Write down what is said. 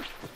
Ah!